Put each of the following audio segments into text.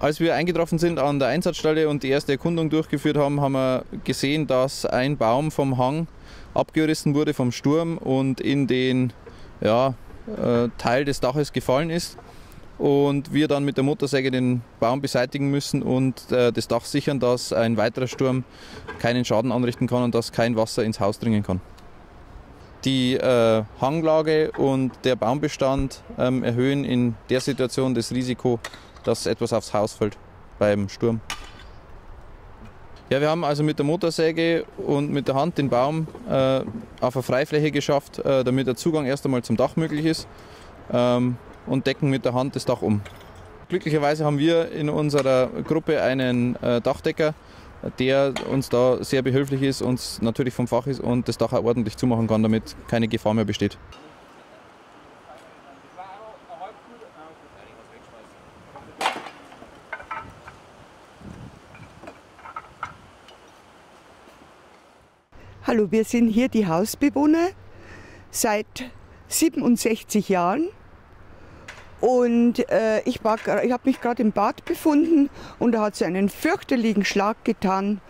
Als wir eingetroffen sind an der Einsatzstelle und die erste Erkundung durchgeführt haben, haben wir gesehen, dass ein Baum vom Hang abgerissen wurde vom Sturm und in den ja, äh, Teil des Daches gefallen ist. Und wir dann mit der Motorsäge den Baum beseitigen müssen und äh, das Dach sichern, dass ein weiterer Sturm keinen Schaden anrichten kann und dass kein Wasser ins Haus dringen kann. Die äh, Hanglage und der Baumbestand ähm, erhöhen in der Situation das Risiko, dass etwas aufs Haus fällt beim Sturm. Ja, wir haben also mit der Motorsäge und mit der Hand den Baum äh, auf eine Freifläche geschafft, äh, damit der Zugang erst einmal zum Dach möglich ist ähm, und decken mit der Hand das Dach um. Glücklicherweise haben wir in unserer Gruppe einen äh, Dachdecker, der uns da sehr behilflich ist, uns natürlich vom Fach ist und das Dach auch ordentlich zumachen kann, damit keine Gefahr mehr besteht. Hallo, wir sind hier die Hausbewohner seit 67 Jahren. Und äh, ich, ich habe mich gerade im Bad befunden und da hat es einen fürchterlichen Schlag getan.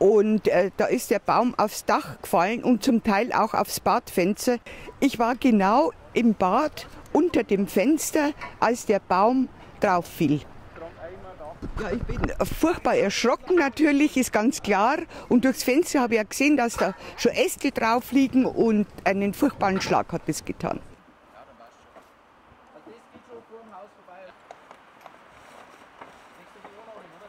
Und äh, da ist der Baum aufs Dach gefallen und zum Teil auch aufs Badfenster. Ich war genau im Bad unter dem Fenster, als der Baum drauf fiel. Ja, ich bin furchtbar erschrocken natürlich, ist ganz klar. Und durchs Fenster habe ich ja gesehen, dass da schon Äste drauf liegen und einen furchtbaren Schlag hat es getan. Also das geht so vor dem Haus vorbei. Nächste Woche, oder?